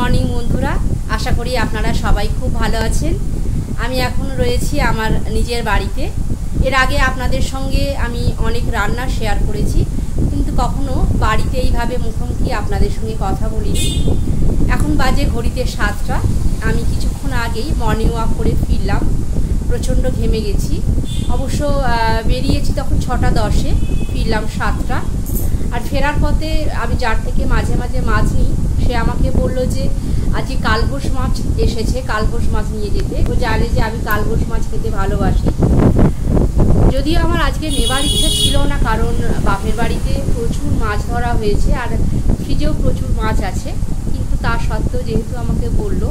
Morning বন্ধুরা। আশা করি আপনারা সবাই খুব ভালো আছেন। আমি এখন রয়েছি আমার নিজের বাড়িতে। এর আগে আপনাদের সঙ্গে আমি অনেক রান্না শেয়ার করেছি, কিন্তু কখনো বাড়িতে এইভাবে মুখোমুখি আপনাদের সঙ্গে কথা বলিনি। এখন বাজে ঘড়িতে সাতটা। আমি কিছুক্ষণ আগেই মর্নিং ওয়াক করে ফিরলাম। প্রচণ্ড ঘেমে গেছি। অবশ্য বেরিয়েছি তখন ছটা দশে। ফিরলাম সাতটা। আর ফেরার পথে আমি যার থেকে মাঝে মাঝে মাছ নিই সে আমাকে বলল যে, আজকে কালবোস মাছ এসেছে কালবোস মাছ নিয়ে যেতে। ও জানে যে আমি কালবোস মাছ খেতে ভালোবাসি। যদিও আমার আজকে নেবার ইচ্ছা ছিল না, কারণ বাপের বাড়িতে প্রচুর মাছ ধরা হয়েছে আর ফ্রিজেও প্রচুর মাছ আছে। কিন্তু তা সত্ত্বেও যেহেতু আমাকে বলল,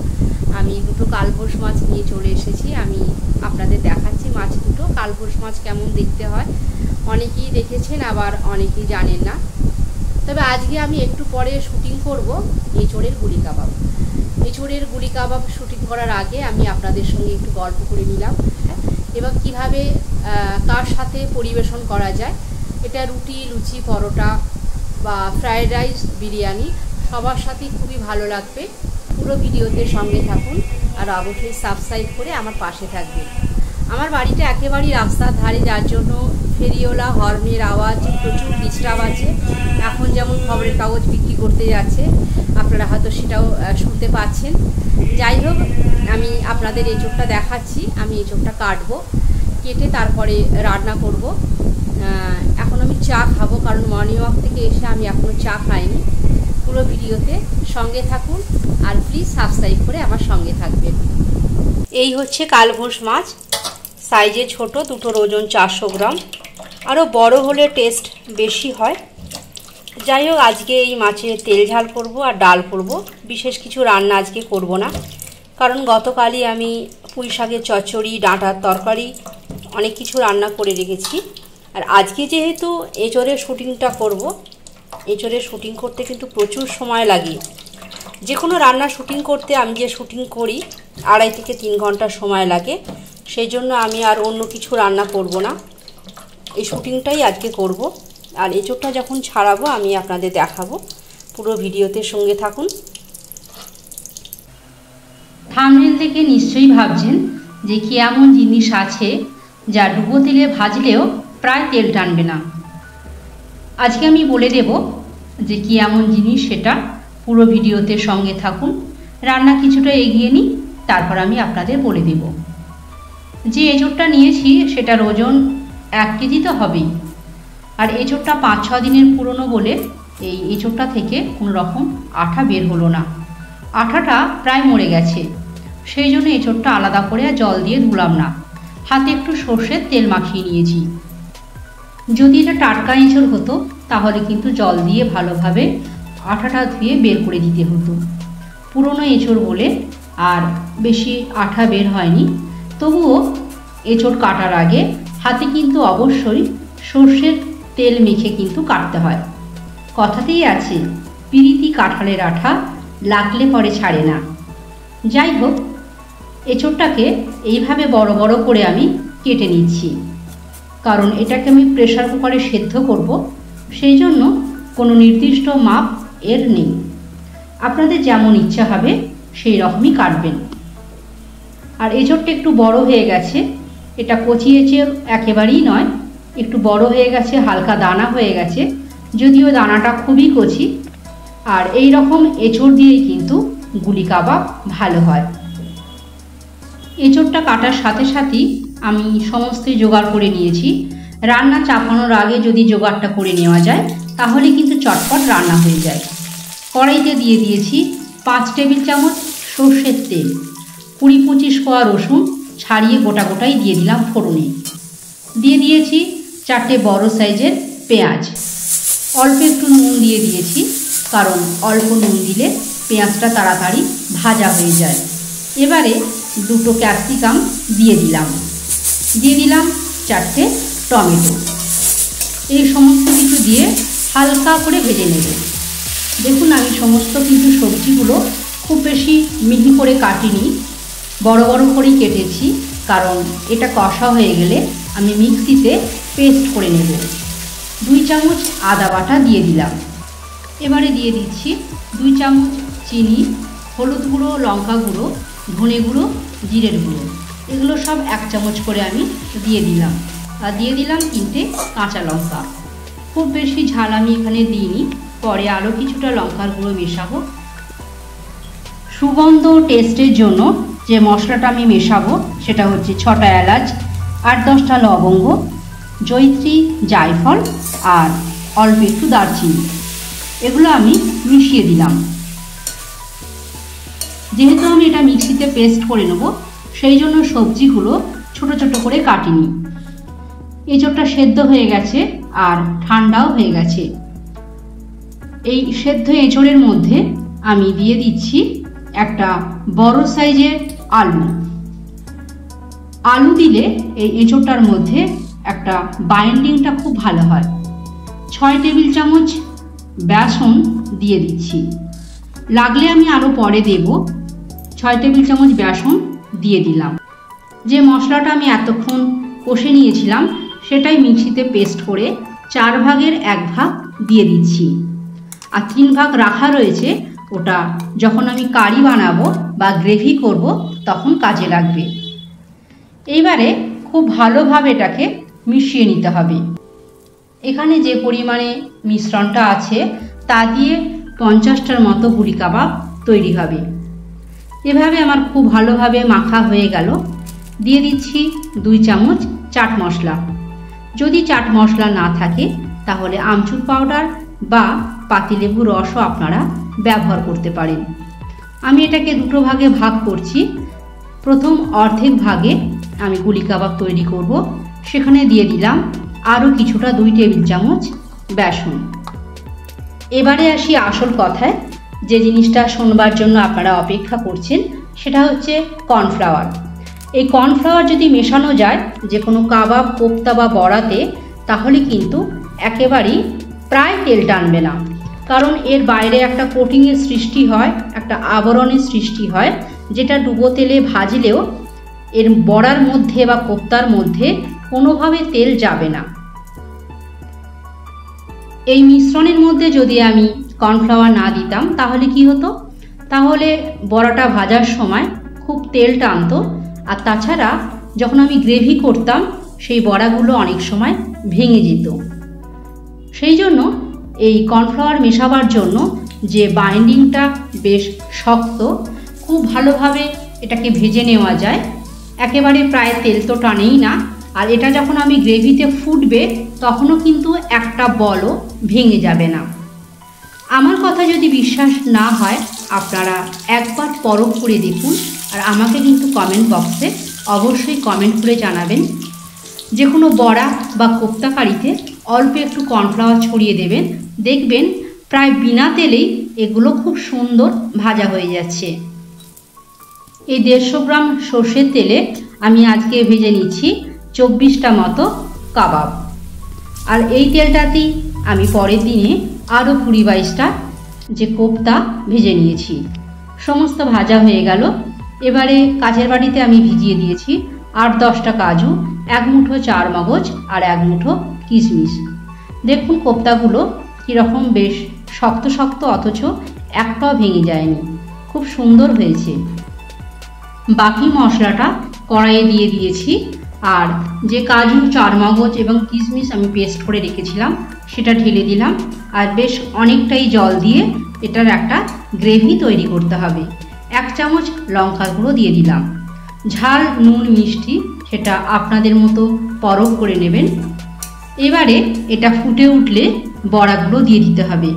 আমি দুটো কালবোস মাছ নিয়ে চলে এসেছি, আমি আপনাদের দেখাচ্ছি মাছ দুটো। কালবোস মাছ কেমন দেখতে হয়? অনেকেই দেখেছেন, আবার অনেকেই জানেন না। তবে আজকে আমি একটু পরে শুটিং করব এঁচড়ের গুলি কাবাব। এঁচড়ের গুলি কাবাব শুটিং করার আগে আমি আপনাদের সঙ্গে একটু গল্প করে নিলাম। এবং কীভাবে কার সাথে পরিবেশন করা যায়, এটা রুটি, লুচি, পরোটা বা ফ্রায়েড রাইস, বিরিয়ানি সবার সাথেই খুবই ভালো লাগবে। পুরো ভিডিওতে সঙ্গে থাকুন আর অবশ্যই সাবস্ক্রাইব করে আমার পাশে থাকবেন। আমার বাড়িটা একেবারেই রাস্তার ধারে, যার জন্য ফেরিওলা, হর্নের আওয়াজ, প্রচুর ডিস্টার্ব আছে। এখন যেমন খবরের কাগজ বিক্রি করতে যাচ্ছে, আপনারা হয়তো সেটাও শুনতে পাচ্ছেন। যাই হোক, আমি আপনাদের এই চোখটা দেখাচ্ছি, আমি এই চোখটা কাটবো, কেটে তারপরে রান্না করব। এখন আমি চা খাব, কারণ মর্নিং ওয়াক থেকে এসে আমি এখনও চা খাইনি। পুরো ভিডিওতে সঙ্গে থাকুন, আর প্লিজ সাবস্ক্রাইব করে আমার সঙ্গে থাকবেন। এই হচ্ছে কালঘোষ মাছ। সাইজে ছোট, দুটোর ওজন চারশো গ্রাম। আরও বড় হলে টেস্ট বেশি হয়। যাই হোক, আজকে এই মাছের তেল ঝাল করব আর ডাল করব। বিশেষ কিছু রান্না আজকে করব না। কারণ গতকালই আমি পুঁই শাকের চচ্চড়ি, ডাঁটার তরকারি, অনেক কিছু রান্না করে রেখেছি। আর আজকে যেহেতু এঁচড়ের শুটিংটা করব, এঁচড়ের শুটিং করতে কিন্তু প্রচুর সময় লাগে। যে কোনো রান্না শুটিং করতে আমি যে শুটিং করি, আড়াই থেকে তিন ঘণ্টা সময় লাগে। সেই জন্য আমি আর অন্য কিছু রান্না করব না। এই শুটিংটাই আজকে করব। আর এঁচোড়টা যখন ছাড়াবো, আমি আপনাদের দেখাবো। পুরো ভিডিওতে সঙ্গে থাকুন। থামনেল থেকে নিশ্চয়ই ভাবছেন যে কি এমন জিনিস আছে যা ডুবো তেলে ভাজলেও প্রায় তেল টানবে না। আজকে আমি বলে দেব যে কি এমন জিনিস সেটা পুরো ভিডিওতে সঙ্গে থাকুন। রান্না কিছুটা এগিয়ে নিই, তারপর আমি আপনাদের বলে দেব। যে এঁচোড়টা নিয়েছি সেটার ওজন এক কেজি তো হবেই। আর এঁচোড়টা পাঁচ, ছ দিনের পুরনো বলে এই এঁচোড়টা থেকে কোনো রকম আঠা বের হলো না। আঠাটা প্রায় মরে গেছে। সেই জন্য এঁচোড়টা আলাদা করে আর জল দিয়ে ধুলাম না। হাতে একটু সর্ষের তেল মাখিয়ে নিয়েছি। যদি এটা টাটকা এঁচড় হতো, তাহলে কিন্তু জল দিয়ে ভালোভাবে আঠাটা ধুয়ে বের করে দিতে হতো। পুরনো এঁচড় বলে আর বেশি আঠা বের হয়নি। তবুও এঁচড় কাটার আগে হাতে কিন্তু অবশ্যই সর্ষের তেল মেখে কিন্তু কাটতে হয়। কথাতেই আছে, পিরিতি কাঁঠালের আঠা লাগলে পরে ছাড়ে না। যাই হোক, এঁচড়টাকে এইভাবে বড় বড় করে আমি কেটে নিচ্ছি। কারণ এটাকে আমি প্রেশার কুকারে সেদ্ধ করব, সেই জন্য কোনো নির্দিষ্ট মাপ এর নেই। আপনাদের যেমন ইচ্ছা হবে, সেই রকমই কাটবেন। আর এঁচড়টা একটু বড় হয়ে গেছে। এটা কচি এঁচড় একেবারেই নয়, একটু বড় হয়ে গেছে, হালকা দানা হয়ে গেছে। যদিও দানাটা খুবই কচি। আর এই রকম এঁচড় দিয়েই কিন্তু গুলি কাবাব ভালো হয়। এঁচড়টা কাটার সাথে সাথেই আমি সমস্তই জোগাড় করে নিয়েছি। রান্না চাপানোর আগে যদি জোগাড়টা করে নেওয়া যায়, তাহলে কিন্তু চটপট রান্না হয়ে যায়। কড়াইতে দিয়ে দিয়েছি পাঁচ টেবিল চামচ সর্ষের তেল। কুড়ি পঁচিশ কোয়া রসুন ছাড়িয়ে গোটা গোটাই দিয়ে দিলাম ফোড়নে। দিয়ে দিয়েছি চারটে বড় সাইজের পেঁয়াজ। অল্প একটু নুন দিয়ে দিয়েছি, কারণ অল্প নুন দিলে পেঁয়াজটা তাড়াতাড়ি ভাজা হয়ে যায়। এবারে দুটো ক্যাপসিকাম দিয়ে দিলাম। দিয়ে দিলাম চারটে টমেটো। এই সমস্ত কিছু দিয়ে হালকা করে ভেজে নেব। দেখুন আমি সমস্ত কিন্তু সবজিগুলো খুব বেশি মিহি করে কাটিনি। বড় বড় করেই কেটেছি, কারণ এটা কষা হয়ে গেলে আমি মিক্সিতে পেস্ট করে নেব। দুই চামচ আদা বাটা দিয়ে দিলাম। এবারে দিয়ে দিচ্ছি দুই চামচ চিনি, হলুদ গুঁড়ো, লঙ্কা গুঁড়ো, ধনে গুঁড়ো, জিরের গুঁড়ো। এগুলো সব এক চামচ করে আমি দিয়ে দিলাম। আর দিয়ে দিলাম তিনটে কাঁচা লঙ্কা। খুব বেশি ঝাল আমি এখানে দিইনি, পরে আরও কিছুটা লঙ্কার গুঁড়ো মেশাবো। সুগন্ধ টেস্টের জন্য যে মশলাটা আমি মেশাবো, সেটা হচ্ছে ছটা এলাচ আট দশটা লবঙ্গ জৈত্রী জায়ফল, আর অল্প একটু দারচিনি। এগুলো আমি মিশিয়ে দিলাম। যেহেতু আমি এটা মিক্সিতে পেস্ট করে নেব, সেই জন্য সবজিগুলো ছোট ছোট করে কাটিনি। এঁচোড়টা সেদ্ধ হয়ে গেছে আর ঠান্ডাও হয়ে গেছে। এই সেদ্ধ এঁচোড়ের মধ্যে আমি দিয়ে দিচ্ছি একটা বড় সাইজের আলু। আলু দিলে এই এঁচোড়টার মধ্যে একটা বাইন্ডিংটা খুব ভালো হয়। ছয় টেবিল চামচ বেসন দিয়ে দিচ্ছি। লাগলে আমি আরও পরে দেব। ছয় টেবিল চামচ বেসন দিয়ে দিলাম। যে মশলাটা আমি এতক্ষণ কষে নিয়েছিলাম, সেটাই মিক্সিতে পেস্ট করে চার ভাগের এক ভাগ দিয়ে দিচ্ছি। আর তিন ভাগ রাখা রয়েছে, ওটা যখন আমি কারি বানাবো বা গ্রেভি করব তখন কাজে লাগবে। এইবারে খুব ভালোভাবে এটাকে মিশিয়ে নিতে হবে। এখানে যে পরিমাণে মিশ্রণটা আছে, তা দিয়ে পঞ্চাশটার মতো গুড়ি কাবাব তৈরি হবে। এভাবে আমার খুব ভালোভাবে মাখা হয়ে গেল। দিয়ে দিচ্ছি দুই চামচ চাট মশলা। যদি চাট মশলা না থাকে, তাহলে আমচুর পাউডার বা পাতিলেবু রসও আপনারা ব্যবহার করতে পারেন। আমি এটাকে দুটো ভাগে ভাগ করছি। প্রথম অর্ধেক ভাগে আমি গুলি কাবাব তৈরি করব। সেখানে দিয়ে দিলাম আরও কিছুটা দুই টেবিল চামচ বেসন। এবারে আসি আসল কথায়। যে জিনিসটা শোনবার জন্য আপনারা অপেক্ষা করছেন, সেটা হচ্ছে কর্নফ্লাওয়ার। এই কর্নফ্লাওয়ার যদি মেশানো যায় যে কোনো কাবাব, কোপ্তা বা বড়াতে, তাহলে কিন্তু একেবারেই প্রায় তেল টানবে না। কারণ এর বাইরে একটা কোটিংয়ের সৃষ্টি হয়, একটা আবরণের সৃষ্টি হয় যেটা ডুবো তেলে ভাজলেও এর বড়ার মধ্যে বা কোপ্তার মধ্যে কোনোভাবে তেল যাবে না। এই মিশ্রণের মধ্যে যদি আমি কর্নফ্লাওয়ার না দিতাম, তাহলে কি হতো? তাহলে বড়াটা ভাজার সময় খুব তেল টানতো। আর তাছাড়া যখন আমি গ্রেভি করতাম, সেই বড়াগুলো অনেক সময় ভেঙে যেত। সেই জন্য এই কর্নফ্লাওয়ার মেশাবার জন্য যে বাইন্ডিংটা বেশ শক্ত খুব ভালোভাবে এটাকে ভেজে নেওয়া যায়। একেবারে প্রায় তেল তো টানেই না। আর এটা যখন আমি গ্রেভিতে ফুটবে, তখনও কিন্তু একটা বলও ভেঙে যাবে না। আমার কথা যদি বিশ্বাস না হয়, আপনারা একবার পরখ করে দেখুন আর আমাকে কিন্তু কমেন্ট বক্সে অবশ্যই কমেন্ট করে জানাবেন। যে কোনো বড়া বা কোপ্তাকারিতে অল্প একটু কর্নফ্লাওয়ার ছড়িয়ে দেবেন। দেখবেন প্রায় বিনা তেলেই এগুলো খুব সুন্দর ভাজা হয়ে যাচ্ছে। এই দেড়শো গ্রাম সর্ষের তেলে আমি আজকে ভেজে নিচ্ছি চব্বিশটা মতো কাবাব। আর এই তেলটাতেই আমি পরের দিনে আরও কুড়ি বাইশটা যে কোপ্তা ভেজে নিয়েছি। সমস্ত ভাজা হয়ে গেল। এবারে কাজের বাটিতে আমি ভিজিয়ে দিয়েছি আট দশটা কাজু, এক মুঠো চার মগজ আর এক মুঠো কিশমিশ। দেখুন কোপ্তাগুলো কীরকম বেশ শক্ত শক্ত, অথচ একটাও ভেঙে যায়নি। খুব সুন্দর হয়েছে। বাকি মশলাটা কড়াইয়ে দিয়ে দিয়েছি। আর যে কাজু, চারমগজ এবং কিশমিশ আমি পেস্ট করে রেখেছিলাম, সেটা ঢেলে দিলাম। আর বেশ অনেকটাই জল দিয়ে এটার একটা গ্রেভি তৈরি করতে হবে। এক চামচ লঙ্কার গুঁড়ো দিয়ে দিলাম। ঝাল, নুন, মিষ্টি, সেটা আপনাদের মতো পরব করে নেবেন। এবারে এটা ফুটে উঠলে বড়াগুলো দিয়ে দিতে হবে।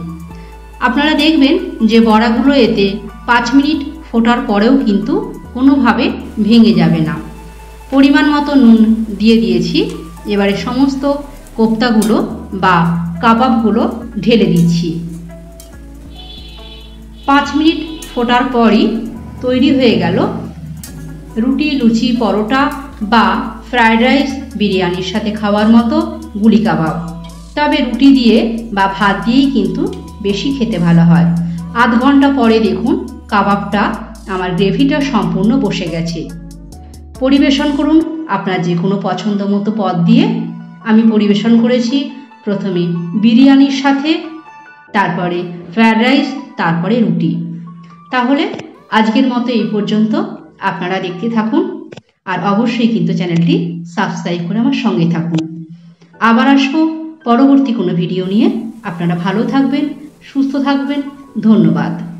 আপনারা দেখবেন যে বড়াগুলো এতে পাঁচ মিনিট ফোটার পরেও কিন্তু কোনোভাবে ভেঙে যাবে না। পরিমাণ মতো নুন দিয়ে দিয়েছি, এবারে সমস্ত কোপ্তাগুলো বা কাবাবগুলো ঢেলে দিচ্ছি। পাঁচ মিনিট ফোটার পরই তৈরি হয়ে গেল রুটি, লুচি, পরোটা বা ফ্রায়েড রাইস, বিরিয়ানির সাথে খাওয়ার মতো গুলি কাবাব। তবে রুটি দিয়ে বা ভাত দিয়েই কিন্তু বেশি খেতে ভালো হয়। আধ ঘণ্টা পরে দেখুন কাবাবটা আমার গ্রেভিটা সম্পূর্ণ বসে গেছে। পরিবেশন করুন, আপনার যে কোনো পছন্দ মতো পদ দিয়ে। আমি পরিবেশন করেছি, প্রথমে বিরিয়ানির সাথে, তারপরে ফ্রায়েড রাইস, তারপরে রুটি। তাহলে আজকের মতো এই পর্যন্ত। আপনারা দেখতে থাকুন, আর অবশ্যই কিন্তু চ্যানেলটি সাবস্ক্রাইব করে আমার সঙ্গে থাকুন। আবার আসব পরবর্তী কোনো ভিডিও নিয়ে। আপনারা ভালো থাকবেন, সুস্থ থাকবেন। ধন্যবাদ।